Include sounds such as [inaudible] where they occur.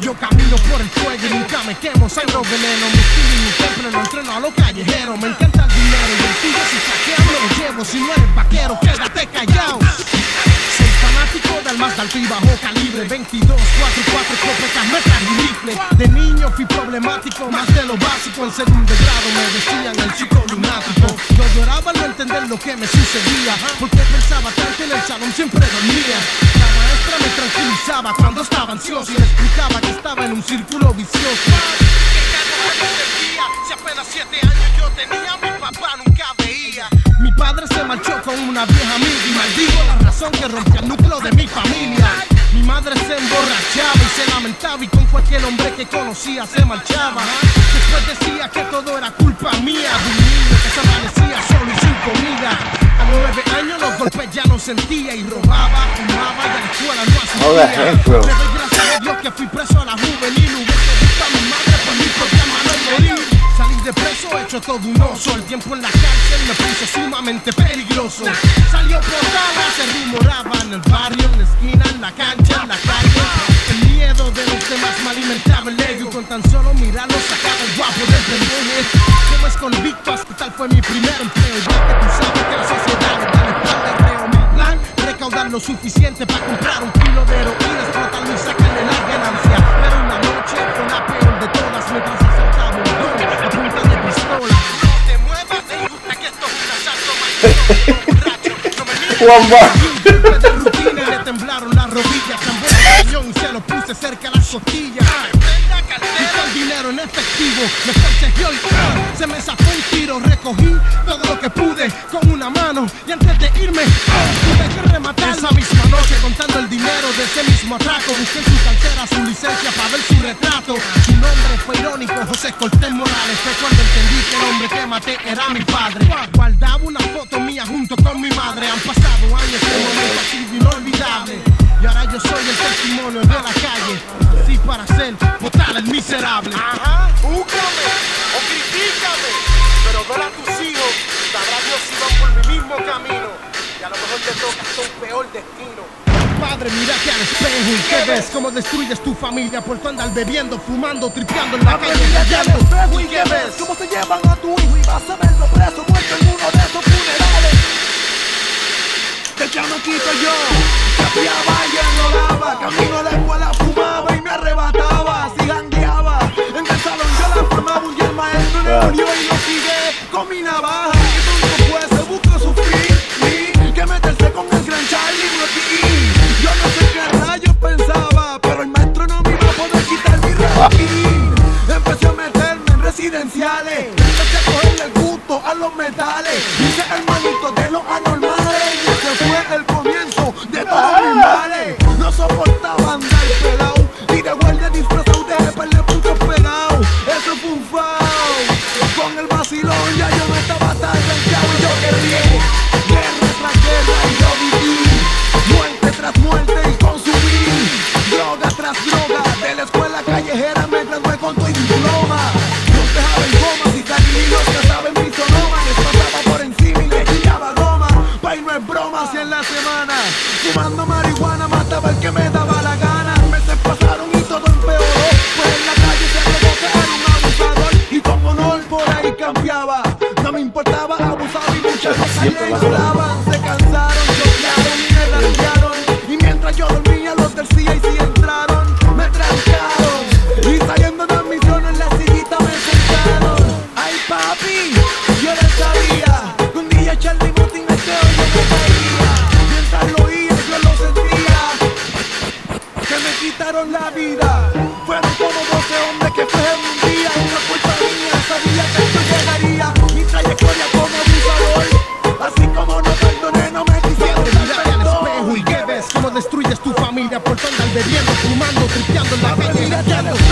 Yo camino por el fuego y nunca me quemo, sangro veneno. Mi estilo y mi templo no entreno a los callejeros. Me encanta el dinero y el tuyo si saquean me lo llevo. Si no eres vaquero, quédate callado. Soy fanático del más alto y bajo calibre 22, 4, 4, escopetas, metas y rifle De niño fui problemático, más de lo básico En segundo grado me decían el chico lunático Yo lloraba al no entender lo que me sucedía Porque pensaba tanto en el salón siempre dormía Tranquilizaba cuando estaba ansioso Y me explicaba que estaba en un círculo vicioso. Si apenas siete años yo tenía, mi papá nunca veía. Mi padre se marchó con una vieja amiga Y maldigo la razón que rompió el núcleo de mi familia. Mi madre se emborrachaba y se lamentaba Y con cualquier hombre que conocía se marchaba. Después decía que todo era culpa mía De un niño que se amanecía solo golpes ya no sentía Y robaba, fumaba y a la escuela no asistía. Le doy gracias a Dios que fui preso a la juvenil Hubiese visto a mi madre por mi propia mano morir. Salir de preso hecho todo un oso El tiempo en la cárcel me puso sumamente peligroso. Salió por bala, se rumoraba en el barrio, en la esquina, en la cancha, en la calle. El miedo de los demás me alimentaba el ego Con tan solo mirarlo sacaba el guapo del pendejo Como es convicto, hospital fue mi primer empleo Ya que tú sabes que lo suficiente para comprar un kilo de heroína Explotarlo y sacarle la ganancia. Pero una noche fue la peor de todas Mientras asaltaba un don a punta de pistola. No te muevas, te gusta que esto es [laughs] un asalto rutina. Le temblaron las rodillas el cañón se lo puse cerca a las costillas. El dinero en efectivo, me forcejeó y ¡ah! se me zafó un tiro Recogí todo lo que pude con una mano Y antes de irme, ¡ah! tuve que rematar Esa misma noche contando el dinero de ese mismo atraco. Busqué su cartera su licencia para ver su retrato. Su nombre fue irónico, José Cortés Morales. Fue cuando entendí que el hombre que maté era mi padre lo mejor te toca hasta un peor destino. Padre, mírate al espejo y qué ves cómo destruyes tu familia por tu andar bebiendo, fumando, tripeando en la Padre, calle, mírate al espejo y ¿Y qué qué ves ves? cómo se llevan a tu hijo y vas a verlo preso muerto los metales. Hice hermanito de los anormales Y ese fue el comienzo de todos mis males No soportaba andar pelado Y de guardia disfrazado de perle puntos pegados. Eso fue un foul. Con el vacilón ya yo no estaba tan rankeado. Y yo quería guerra tras guerra y yo viví. Muerte tras muerte cosas le inflaban Se cansaron, choquearon y me ranquearon Y mientras yo dormía los del CIC entraron Me trancaron Y saliendo de misiones la sillita me sentaron Ay papi, yo no sabía que Un día Charlie Martin este hoyo me caía Mientras lo oía yo lo sentía que me quitaron la vida. Fueron como 12 hombres que fue en un día. Una culpa mía, sabía que esto llegaría. Mi trayectoria bebiendo, fumando, tripeando en la calle,